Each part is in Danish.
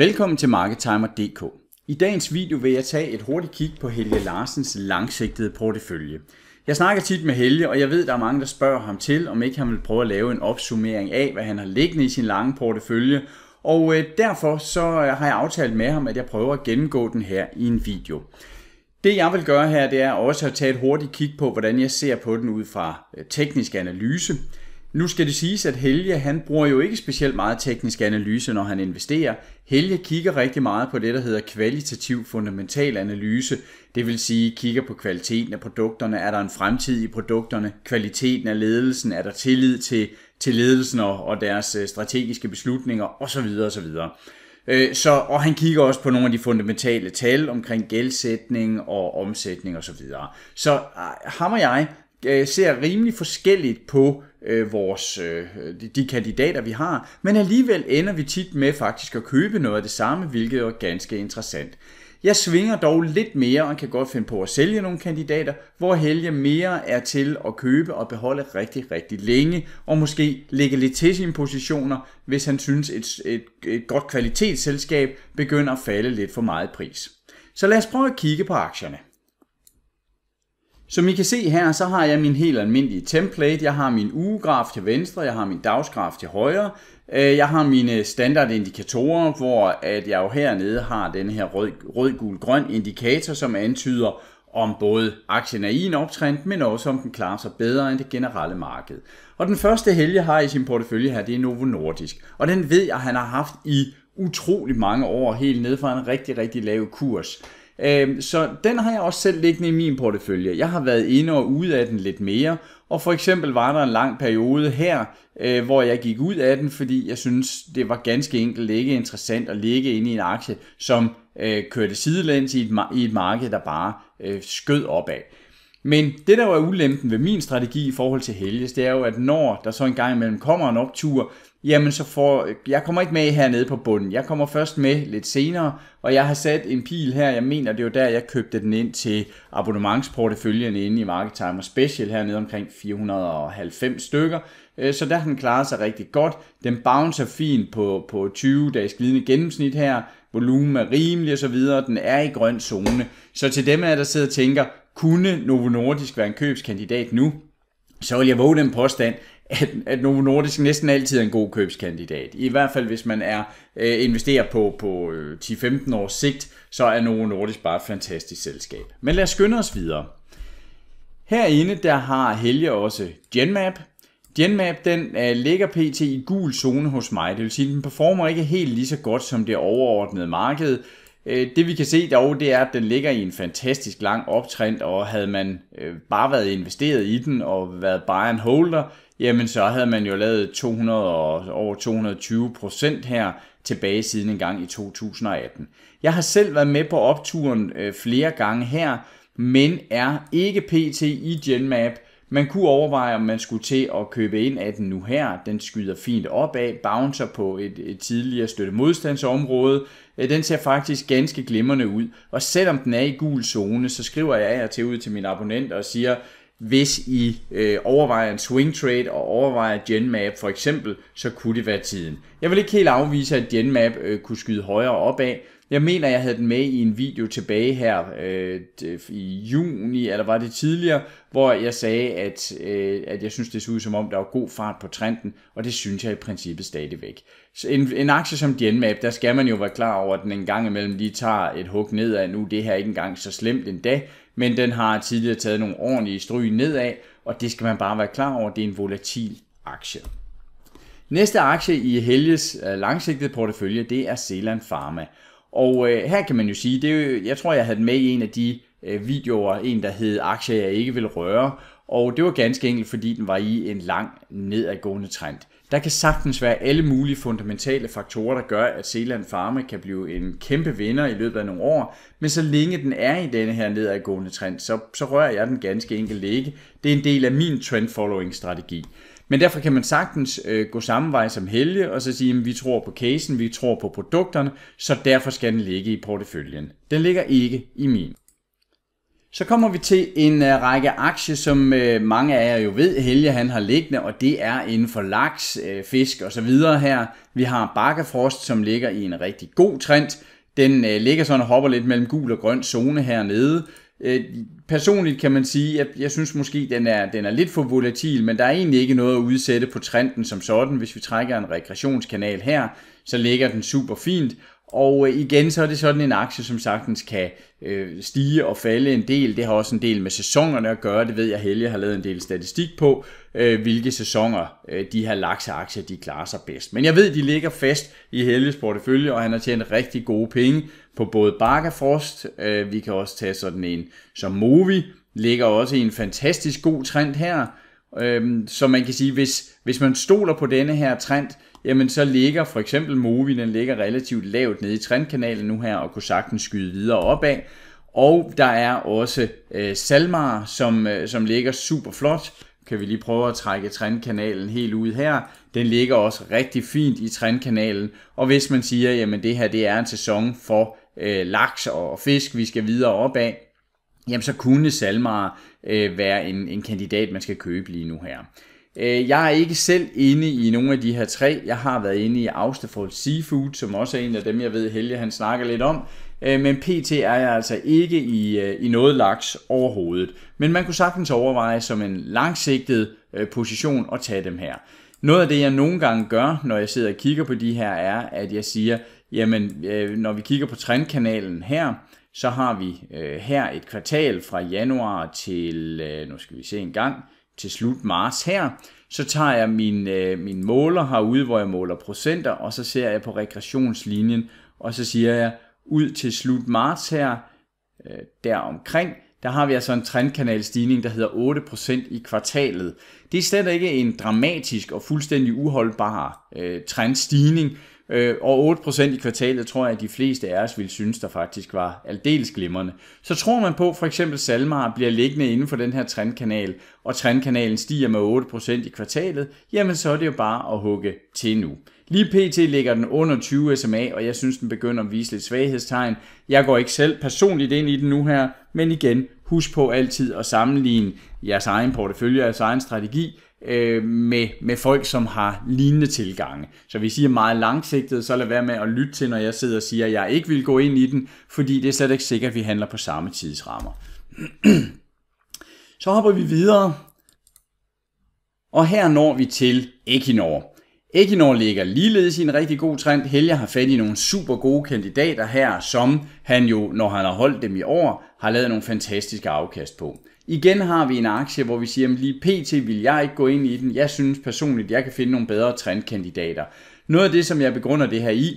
Velkommen til MarketTimer.dk. I dagens video vil jeg tage et hurtigt kig på Helge Larsens langsigtede portefølje. Jeg snakker tit med Helge, og jeg ved, der er mange, der spørger ham til, om ikke han vil prøve at lave en opsummering af, hvad han har liggende i sin lange portefølje. Og øh, derfor så øh, har jeg aftalt med ham, at jeg prøver at gennemgå den her i en video. Det jeg vil gøre her, det er også at tage et hurtigt kig på, hvordan jeg ser på den ud fra øh, teknisk analyse. Nu skal det siges, at Helge han bruger jo ikke specielt meget teknisk analyse, når han investerer. Helge kigger rigtig meget på det, der hedder kvalitativ fundamental analyse. Det vil sige, kigger på kvaliteten af produkterne. Er der en fremtid i produkterne? Kvaliteten af ledelsen? Er der tillid til, til ledelsen og, og deres øh, strategiske beslutninger? Osv. osv. og øh, så, og han kigger også på nogle af de fundamentale tal omkring gældsætning og omsætning osv. Så, videre. så øh, ham og jeg ser rimelig forskelligt på øh, vores, øh, de, de kandidater, vi har, men alligevel ender vi tit med faktisk at købe noget af det samme, hvilket er ganske interessant. Jeg svinger dog lidt mere og kan godt finde på at sælge nogle kandidater, hvor Helge mere er til at købe og beholde rigtig, rigtig længe, og måske lægge lidt til sine positioner, hvis han synes, et, et, et godt kvalitetsselskab begynder at falde lidt for meget pris. Så lad os prøve at kigge på aktierne. Som I kan se her, så har jeg min helt almindelige template. Jeg har min ugegraf til venstre, jeg har min dagsgraf til højre. Øh, jeg har mine standardindikatorer, hvor at jeg jo hernede har den her rød, rød gul, grøn indikator, som antyder, om både aktien er i en optrend, men også om den klarer sig bedre end det generelle marked. Og den første helge har i sin portefølje her, det er Novo Nordisk. Og den ved jeg, at han har haft i utrolig mange år, helt ned fra en rigtig, rigtig lav kurs. Øh, så den har jeg også selv liggende i min portefølje. Jeg har været inde og ude af den lidt mere, og for eksempel var der en lang periode her, øh, hvor jeg gik ud af den, fordi jeg synes, det var ganske enkelt ikke interessant at ligge inde i en aktie, som øh, kørte sidelæns i et, i et marked, der bare øh, skød opad. Men det, der var ulempen ved min strategi i forhold til Helges, det er jo, at når der så en gang imellem kommer en optur, jamen så får, jeg kommer ikke med hernede på bunden. Jeg kommer først med lidt senere, og jeg har sat en pil her. Jeg mener, det var der, jeg købte den ind til abonnementsporteføljen inde i Market Timer Special hernede omkring 490 stykker. Øh, så der den klaret sig rigtig godt. Den bouncer fint på, på 20 dages glidende gennemsnit her. Volumen er rimelig osv. Den er i grøn zone. Så til dem af der sidder og tænker, kunne Novo Nordisk være en købskandidat nu? Så vil jeg våge den påstand, at, at Novo Nordisk næsten altid er en god købskandidat. I hvert fald hvis man er øh, investerer på, på øh, 10-15 års sigt, så er Novo Nordisk bare et fantastisk selskab. Men lad os skynde os videre. Herinde der har Helge også Genmap. Genmap den uh, ligger pt. i gul zone hos mig. Det vil sige, at den performer ikke helt lige så godt som det overordnede marked. Øh, det vi kan se dog, det er, at den ligger i en fantastisk lang optrend, og havde man øh, bare været investeret i den og været buy and holder, jamen så havde man jo lavet 200 og over 220 procent her tilbage siden en gang i 2018. Jeg har selv været med på opturen øh, flere gange her, men er ikke pt. i Genmap, man kunne overveje, om man skulle til at købe ind af den nu her. Den skyder fint opad, bouncer på et, et tidligere støtte modstandsområde. Øh, den ser faktisk ganske glimrende ud. Og selvom den er i gul zone, så skriver jeg jer til ud til mine abonnenter og siger, hvis I øh, overvejer en swing trade og overvejer Genmap for eksempel, så kunne det være tiden. Jeg vil ikke helt afvise, at Genmap øh, kunne skyde højere opad, jeg mener, jeg havde den med i en video tilbage her øh, i juni, eller var det tidligere, hvor jeg sagde, at, øh, at jeg synes, det så ud som om, der var god fart på trenden, og det synes jeg i princippet stadigvæk. Så en, en aktie som Genmap, der skal man jo være klar over, at den en gang imellem lige tager et hug nedad. Nu det her ikke engang så slemt endda, men den har tidligere taget nogle ordentlige stryg nedad, og det skal man bare være klar over, det er en volatil aktie. Næste aktie i Helges øh, langsigtede portefølje, det er Zealand Pharma. Og øh, her kan man jo sige, det er jo, jeg tror, jeg havde med i en af de øh, videoer, en der hed aktier, jeg ikke vil røre. Og det var ganske enkelt, fordi den var i en lang nedadgående trend. Der kan sagtens være alle mulige fundamentale faktorer, der gør, at Zealand Pharma kan blive en kæmpe vinder i løbet af nogle år. Men så længe den er i denne her nedadgående trend, så, så rører jeg den ganske enkelt ikke. Det er en del af min trend following strategi. Men derfor kan man sagtens øh, gå samme vej som Helge, og så sige, at vi tror på casen, vi tror på produkterne, så derfor skal den ligge i porteføljen. Den ligger ikke i min. Så kommer vi til en øh, række aktier, som øh, mange af jer jo ved, Helge han har liggende, og det er inden for laks, øh, fisk og så videre her. Vi har Bakkefrost, som ligger i en rigtig god trend. Den ligger sådan og hopper lidt mellem gul og grøn zone hernede. Personligt kan man sige, at jeg synes måske, den er, den er lidt for volatil, men der er egentlig ikke noget at udsætte på trenden som sådan. Hvis vi trækker en regressionskanal her, så ligger den super fint, og øh, igen, så er det sådan en aktie, som sagtens kan øh, stige og falde en del. Det har også en del med sæsonerne at gøre. Det ved jeg, Helge har lavet en del statistik på, øh, hvilke sæsoner øh, de her lakseaktier, de klarer sig bedst. Men jeg ved, de ligger fast i Helges portefølje, og han har tjent rigtig gode penge på både Frost. Øh, vi kan også tage sådan en som Movi, ligger også i en fantastisk god trend her. Øh, så man kan sige, hvis, hvis man stoler på denne her trend, jamen så ligger for eksempel Movi, den ligger relativt lavt nede i trendkanalen nu her, og kunne sagtens skyde videre opad. Og der er også øh, Salmar, som, øh, som ligger super flot. Kan vi lige prøve at trække trendkanalen helt ud her. Den ligger også rigtig fint i trendkanalen. Og hvis man siger, jamen det her det er en sæson for øh, laks og fisk, vi skal videre opad, jamen så kunne Salmar øh, være en, en kandidat, man skal købe lige nu her. Øh, jeg er ikke selv inde i nogle af de her tre. Jeg har været inde i Austerfold Seafood, som også er en af dem, jeg ved, Helge han snakker lidt om. Øh, men PT er jeg altså ikke i, øh, i noget laks overhovedet. Men man kunne sagtens overveje som en langsigtet øh, position at tage dem her. Noget af det, jeg nogle gange gør, når jeg sidder og kigger på de her, er, at jeg siger, jamen, når vi kigger på trendkanalen her, så har vi her et kvartal fra januar til, nu skal vi se en gang, til slut marts her, så tager jeg min, øh, min måler herude, hvor jeg måler procenter, og så ser jeg på regressionslinjen, og så siger jeg, ud til slut marts her, øh, der omkring, der har vi altså en trendkanalstigning, der hedder 8% i kvartalet. Det er slet ikke en dramatisk og fuldstændig uholdbar øh, trendstigning, Øh, og 8% i kvartalet tror jeg, at de fleste af os ville synes, der faktisk var aldeles glimrende. Så tror man på, for eksempel Salmar bliver liggende inden for den her trendkanal, og trendkanalen stiger med 8% i kvartalet, jamen så er det jo bare at hugge til nu. Lige pt. ligger den under 20 SMA, og jeg synes, den begynder at vise lidt svaghedstegn. Jeg går ikke selv personligt ind i den nu her, men igen, husk på altid at sammenligne jeres egen portefølje, jeres egen strategi øh, med, med folk, som har lignende tilgange. Så hvis I er meget langsigtet, så lad være med at lytte til, når jeg sidder og siger, at jeg ikke vil gå ind i den, fordi det er slet ikke sikkert, at vi handler på samme tidsrammer. så hopper vi videre, og her når vi til Equinor. Equinor ligger ligeledes i en rigtig god trend. Helge har fat i nogle super gode kandidater her, som han jo, når han har holdt dem i år, har lavet nogle fantastiske afkast på. Igen har vi en aktie, hvor vi siger, at lige pt. vil jeg ikke gå ind i den. Jeg synes personligt, at jeg kan finde nogle bedre trendkandidater. Noget af det, som jeg begrunder det her i,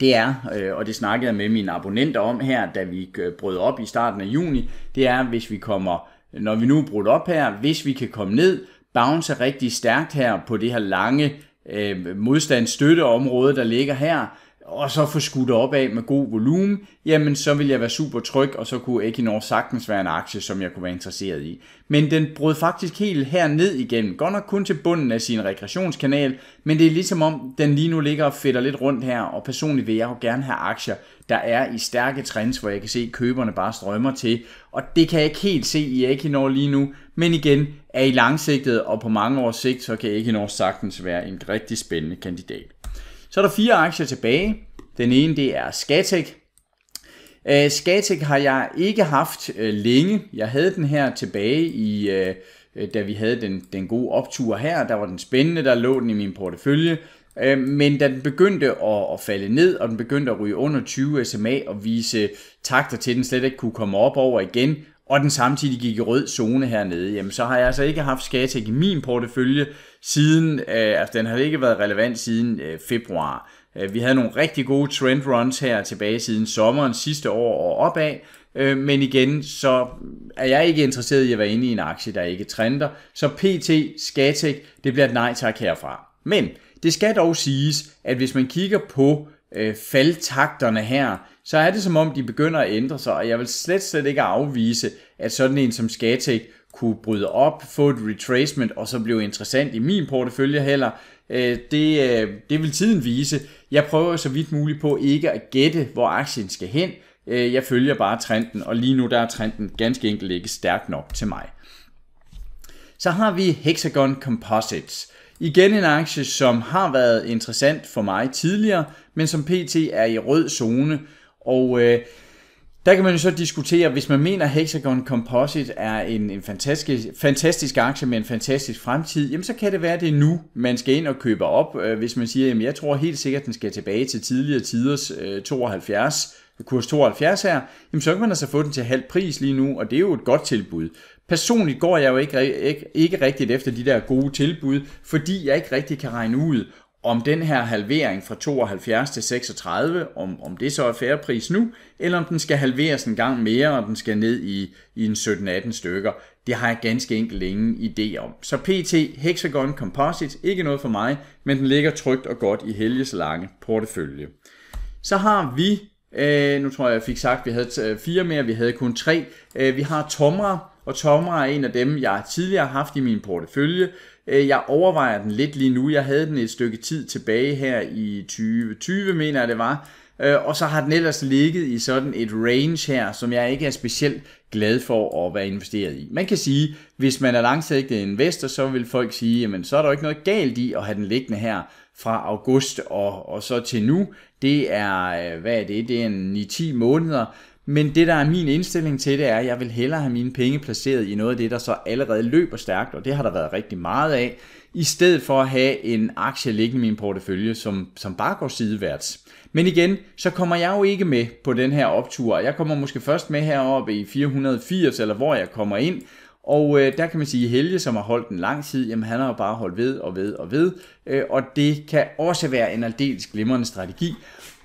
det er, øh, og det snakkede jeg med mine abonnenter om her, da vi øh, brød op i starten af juni, det er, hvis vi kommer, når vi nu er brudt op her, hvis vi kan komme ned, bounce rigtig stærkt her på det her lange øh, modstandsstøtteområde, der ligger her, og så få skudt op af med god volumen, jamen så vil jeg være super tryg, og så kunne Equinor sagtens være en aktie, som jeg kunne være interesseret i. Men den brød faktisk helt her ned igen, godt nok kun til bunden af sin regressionskanal, men det er ligesom om, den lige nu ligger og fedter lidt rundt her, og personligt vil jeg jo gerne have aktier, der er i stærke trends, hvor jeg kan se, at køberne bare strømmer til, og det kan jeg ikke helt se i Equinor lige nu, men igen, er i langsigtet og på mange års sigt, så kan Equinor sagtens være en rigtig spændende kandidat. Så er der fire aktier tilbage. Den ene det er Skatec. Uh, øh, Skatec har jeg ikke haft øh, længe. Jeg havde den her tilbage i, øh, da vi havde den, den gode optur her. Der var den spændende, der lå den i min portefølje. Men da den begyndte at, at falde ned, og den begyndte at ryge under 20 SMA og vise takter til, at den slet ikke kunne komme op over igen, og den samtidig gik i rød zone hernede, jamen så har jeg altså ikke haft Skatek i min portefølje siden, øh, altså den har ikke været relevant siden øh, februar. Øh, vi havde nogle rigtig gode trend runs her tilbage siden sommeren sidste år og opad, øh, men igen, så er jeg ikke interesseret i at være inde i en aktie, der ikke trender, så PT, Skatec, det bliver et nej tak herfra. Men det skal dog siges, at hvis man kigger på øh, faldtakterne her, så er det som om, de begynder at ændre sig, og jeg vil slet, slet ikke afvise, at sådan en som Skatek kunne bryde op, få et retracement, og så blive interessant i min portefølje heller. Øh, det, øh, det vil tiden vise. Jeg prøver så vidt muligt på ikke at gætte, hvor aktien skal hen. Øh, jeg følger bare trenden, og lige nu der er trenden ganske enkelt ikke stærk nok til mig. Så har vi Hexagon Composites. Igen en aktie, som har været interessant for mig tidligere, men som pt. er i rød zone. Og øh, der kan man jo så diskutere, hvis man mener, at Hexagon Composite er en, en fantastisk, fantastisk aktie med en fantastisk fremtid, jamen så kan det være, at det er nu, man skal ind og købe op. Øh, hvis man siger, at jeg tror helt sikkert, at den skal tilbage til tidligere tiders øh, 72, kurs 72 her, jamen så kan man altså få den til halv pris lige nu, og det er jo et godt tilbud. Personligt går jeg jo ikke, ikke, ikke rigtigt efter de der gode tilbud, fordi jeg ikke rigtig kan regne ud, om den her halvering fra 72 til 36, om, om det så er færre pris nu, eller om den skal halveres en gang mere, og den skal ned i, i en 17-18 stykker, det har jeg ganske enkelt ingen idé om. Så PT Hexagon Composite, ikke noget for mig, men den ligger trygt og godt i Helges lange portefølje. Så har vi, øh, nu tror jeg, jeg fik sagt, at vi havde øh, fire mere, vi havde kun tre. Øh, vi har Tomra, og Tomra er en af dem, jeg tidligere har haft i min portefølje. Øh, jeg overvejer den lidt lige nu. Jeg havde den et stykke tid tilbage her i 2020, mener jeg det var. Øh, og så har den ellers ligget i sådan et range her, som jeg ikke er specielt glad for at være investeret i. Man kan sige, hvis man er langsigtet investor, så vil folk sige, jamen så er der jo ikke noget galt i at have den liggende her fra august og, og så til nu. Det er, øh, hvad er det, det er en 9-10 måneder. Men det, der er min indstilling til det, er, at jeg vil hellere have mine penge placeret i noget af det, der så allerede løber stærkt, og det har der været rigtig meget af, i stedet for at have en aktie liggende i min portefølje, som, som bare går sideværts. Men igen, så kommer jeg jo ikke med på den her optur. Jeg kommer måske først med heroppe i 480, eller hvor jeg kommer ind, og øh, der kan man sige, at Helge, som har holdt en lang tid, jamen han har jo bare holdt ved og ved og ved. Øh, og det kan også være en aldeles glimrende strategi.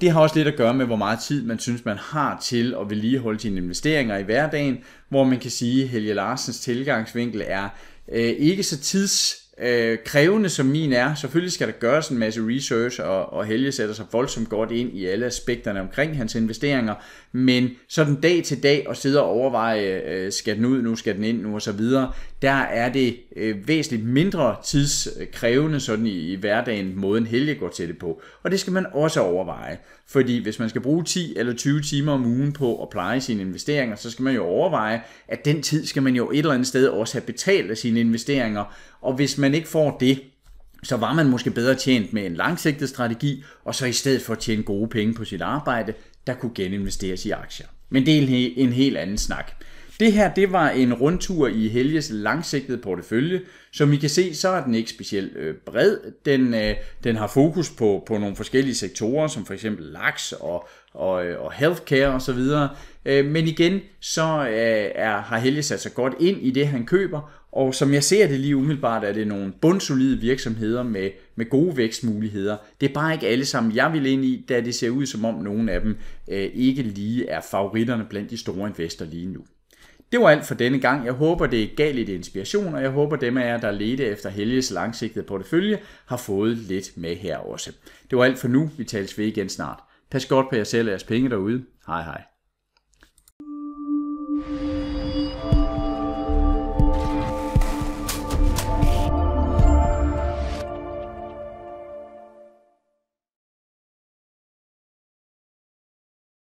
Det har også lidt at gøre med, hvor meget tid man synes, man har til at vedligeholde sine investeringer i hverdagen, hvor man kan sige, at Helge Larsens tilgangsvinkel er øh, ikke så tids øh, krævende som min er. Selvfølgelig skal der gøres en masse research, og, og Helge sætter sig voldsomt godt ind i alle aspekterne omkring hans investeringer, men sådan dag til dag at sidde og overveje, øh, skal den ud nu, skal den ind nu og så videre, der er det øh, væsentligt mindre tidskrævende sådan i, i hverdagen, måden Helge går til det på. Og det skal man også overveje, fordi hvis man skal bruge 10 eller 20 timer om ugen på at pleje sine investeringer, så skal man jo overveje, at den tid skal man jo et eller andet sted også have betalt af sine investeringer, og hvis man ikke får det, så var man måske bedre tjent med en langsigtet strategi, og så i stedet for at tjene gode penge på sit arbejde, der kunne geninvesteres i aktier. Men det er en, en helt anden snak. Det her, det var en rundtur i Helges langsigtede portefølje. Som I kan se, så er den ikke specielt øh, bred. Den, øh, den har fokus på, på nogle forskellige sektorer, som for eksempel laks og, og, øh, og healthcare osv. Øh, men igen, så øh, er, har Helge sat altså sig godt ind i det, han køber, og som jeg ser det lige umiddelbart, er det nogle bundsolide virksomheder med, med gode vækstmuligheder. Det er bare ikke alle sammen, jeg vil ind i, da det ser ud som om nogle af dem øh, ikke lige er favoritterne blandt de store investorer lige nu. Det var alt for denne gang. Jeg håber, det gav lidt inspiration, og jeg håber, dem af jer, der ledte efter Helges langsigtede portefølje, har fået lidt med her også. Det var alt for nu. Vi tales ved igen snart. Pas godt på jer selv og jeres penge derude. Hej hej.